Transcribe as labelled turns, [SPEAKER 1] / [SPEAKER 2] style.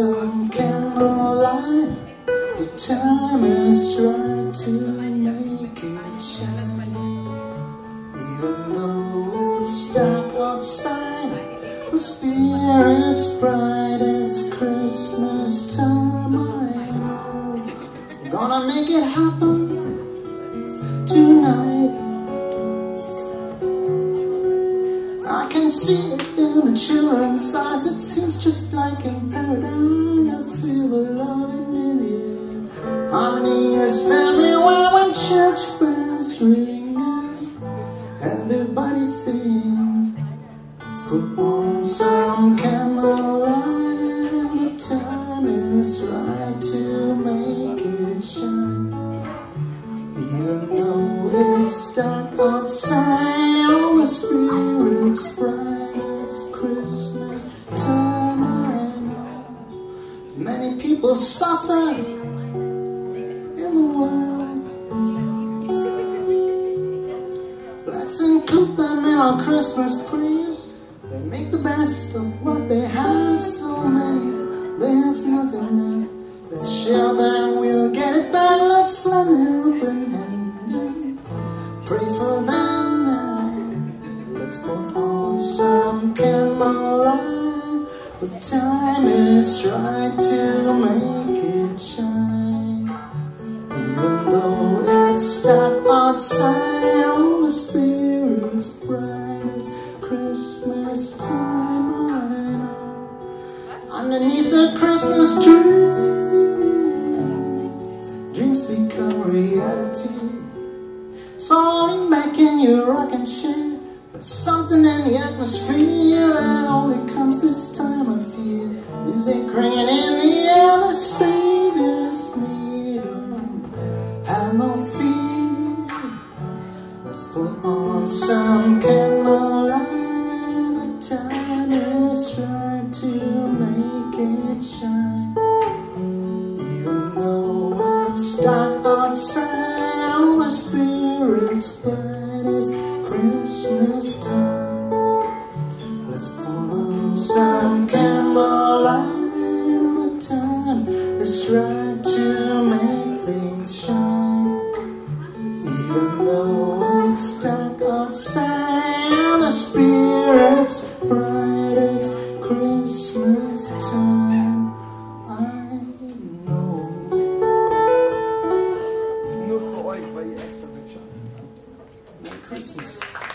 [SPEAKER 1] some candlelight. The time is right to make it shine. Even though it's dark outside, the spirit's bright. It's Christmas time. I know. We're gonna make it happen tonight. I can see in the children's eyes. It seems just like in paradise. I feel the love in the air. Honey, it's everywhere when church bells ring. Everybody sings. Let's put on some candlelight. The time is right to make it shine. Even though it's dark outside, many people suffer in the world. Let's include them in our Christmas prayers. They make the best of what they have. So many, they have nothing left. Let's share them, we'll get it back. Let's lend a helping hand. Pray for them now. Let's put on some candlelight. The time is right to make it shine. Even though it's dark outside, all the spirits bright. It's Christmas time, I know. Underneath the Christmas tree, dreams become reality. So lean back in your rocking chair. There's something in the atmosphere on some candlelight. The time is right to make it shine. Even though it's dark outside, all the spirits bright as Christmas time. Let's put on some candlelight. The time is right Christmas.